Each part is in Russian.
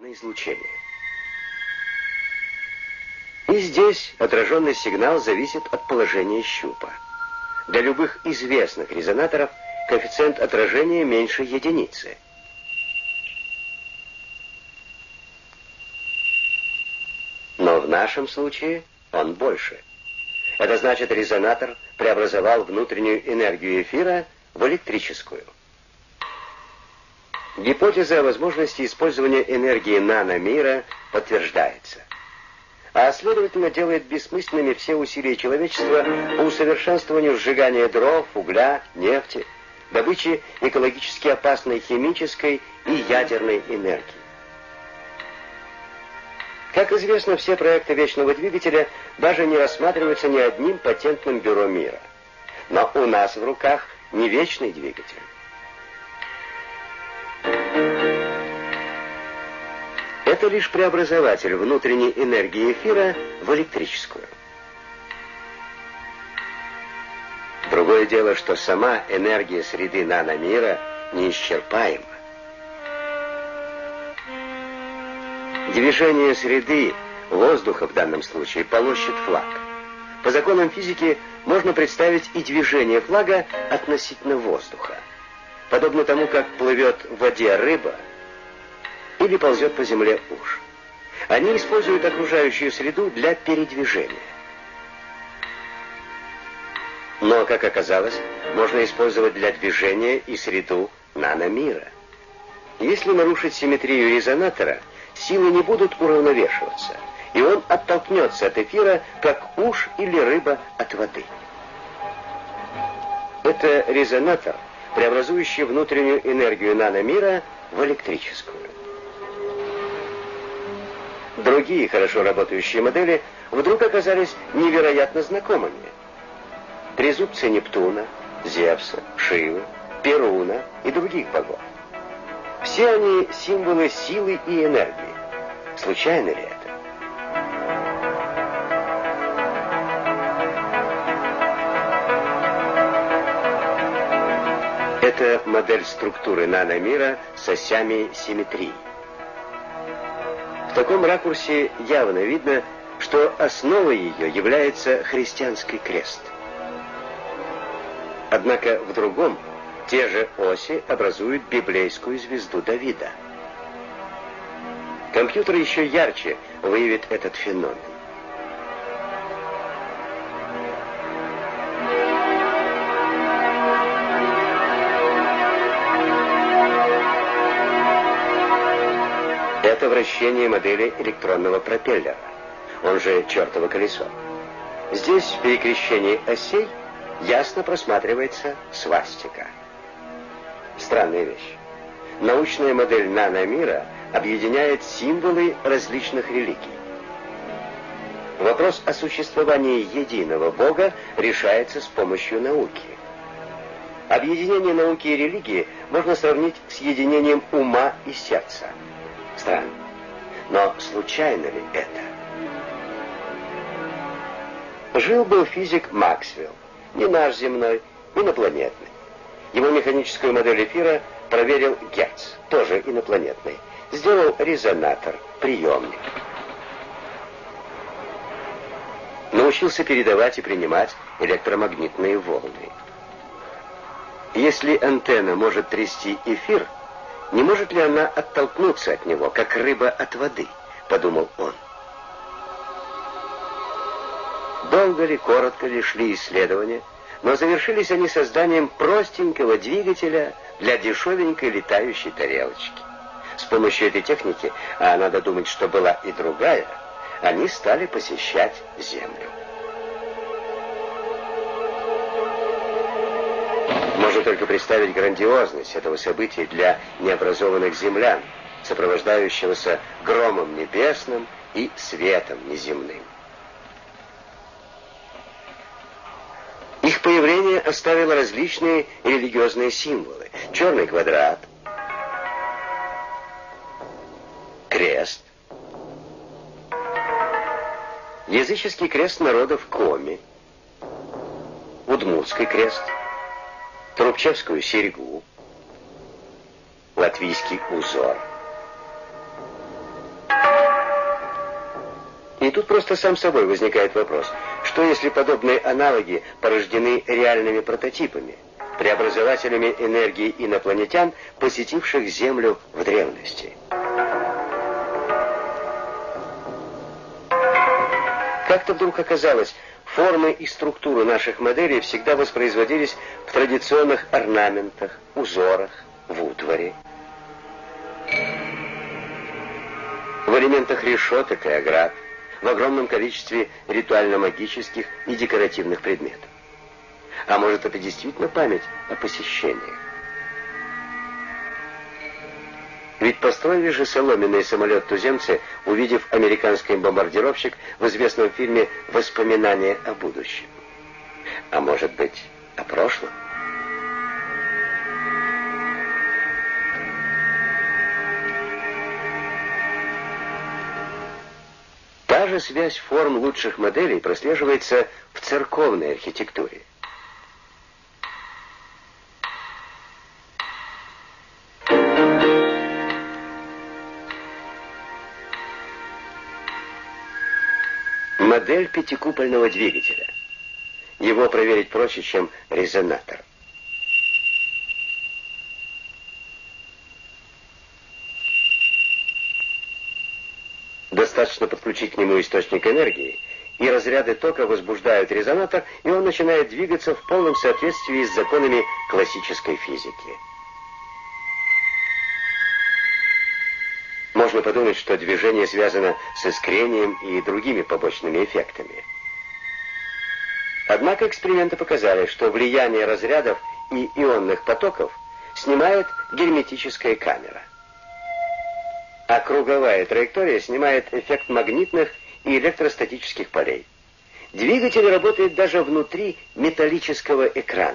на излучение. И здесь отраженный сигнал зависит от положения щупа. Для любых известных резонаторов коэффициент отражения меньше единицы. Но в нашем случае он больше. Это значит, резонатор преобразовал внутреннюю энергию эфира в электрическую. Гипотеза о возможности использования энергии наномира подтверждается. А следовательно делает бессмысленными все усилия человечества по усовершенствованию сжигания дров, угля, нефти, добычи экологически опасной химической и ядерной энергии. Как известно, все проекты вечного двигателя даже не рассматриваются ни одним патентным бюро мира. Но у нас в руках не вечный двигатель. Это лишь преобразователь внутренней энергии эфира в электрическую. Другое дело, что сама энергия среды наномира неисчерпаема. Движение среды, воздуха в данном случае, полощет флаг. По законам физики можно представить и движение флага относительно воздуха. Подобно тому, как плывет в воде рыба – или ползет по земле уж. Они используют окружающую среду для передвижения. Но, как оказалось, можно использовать для движения и среду наномира. Если нарушить симметрию резонатора, силы не будут уравновешиваться, и он оттолкнется от эфира, как уж или рыба от воды. Это резонатор, преобразующий внутреннюю энергию наномира в электрическую. Другие хорошо работающие модели вдруг оказались невероятно знакомыми. Трезубцы Нептуна, Зевса, Шивы, Перуна и других богов. Все они символы силы и энергии. Случайно ли это? Это модель структуры наномира с осями симметрии. В таком ракурсе явно видно, что основой ее является христианский крест. Однако в другом те же оси образуют библейскую звезду Давида. Компьютер еще ярче выявит этот феномен. Это вращение модели электронного пропеллера, он же чертово колесо. Здесь в перекрещении осей ясно просматривается свастика. Странная вещь. Научная модель наномира объединяет символы различных религий. Вопрос о существовании единого Бога решается с помощью науки. Объединение науки и религии можно сравнить с единением ума и сердца. Странно. Но случайно ли это? Жил-был физик Максвелл, не наш земной, инопланетный. Его механическую модель эфира проверил Герц, тоже инопланетный. Сделал резонатор, приемник. Научился передавать и принимать электромагнитные волны. Если антенна может трясти эфир, не может ли она оттолкнуться от него, как рыба от воды, подумал он. Долго ли, коротко ли шли исследования, но завершились они созданием простенького двигателя для дешевенькой летающей тарелочки. С помощью этой техники, а надо думать, что была и другая, они стали посещать Землю. Можно только представить грандиозность этого события для необразованных землян, сопровождающегося громом небесным и светом неземным. Их появление оставило различные религиозные символы. Черный квадрат, крест, языческий крест народов Коми, Удмуртский крест — Трубчевскую серьгу, латвийский узор. И тут просто сам собой возникает вопрос, что если подобные аналоги порождены реальными прототипами, преобразователями энергии инопланетян, посетивших Землю в древности? Как-то вдруг оказалось, формы и структуры наших моделей всегда воспроизводились в традиционных орнаментах, узорах, в утвари. В элементах решеток и оград, в огромном количестве ритуально-магических и декоративных предметов. А может, это действительно память о посещениях? Ведь построили же соломенный самолет туземцы, увидев американский бомбардировщик в известном фильме «Воспоминания о будущем». А может быть, о прошлом? Та же связь форм лучших моделей прослеживается в церковной архитектуре. Модель пятикупольного двигателя. Его проверить проще, чем резонатор. Достаточно подключить к нему источник энергии, и разряды тока возбуждают резонатор, и он начинает двигаться в полном соответствии с законами классической физики. Можно подумать, что движение связано с искрением и другими побочными эффектами. Однако эксперименты показали, что влияние разрядов и ионных потоков снимает герметическая камера. А круговая траектория снимает эффект магнитных и электростатических полей. Двигатель работает даже внутри металлического экрана.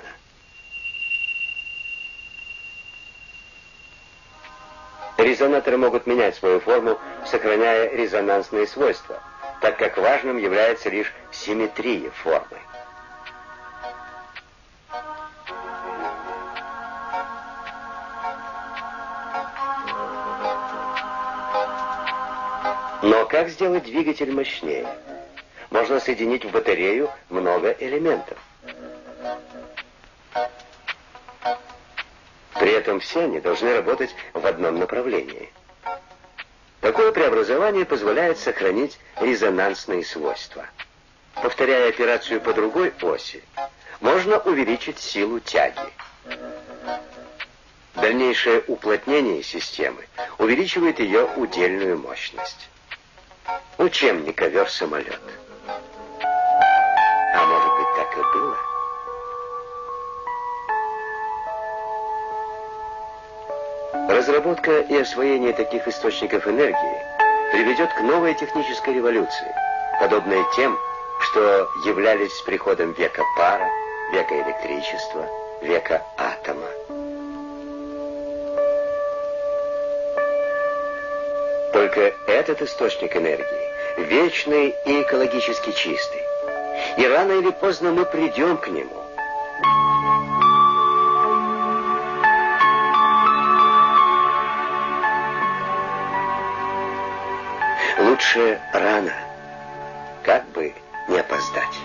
Резонаторы могут менять свою форму, сохраняя резонансные свойства, так как важным является лишь симметрия формы. Но как сделать двигатель мощнее? Можно соединить в батарею много элементов. При этом все они должны работать в одном направлении. Такое преобразование позволяет сохранить резонансные свойства. Повторяя операцию по другой оси, можно увеличить силу тяги. Дальнейшее уплотнение системы увеличивает ее удельную мощность. Ну чем не ковер-самолет? А может быть, так и было? Разработка и освоение таких источников энергии приведет к новой технической революции, подобной тем, что являлись с приходом века пара, века электричества, века атома. Только этот источник энергии вечный и экологически чистый. И рано или поздно мы придем к нему. Лучше рано, как бы не опоздать.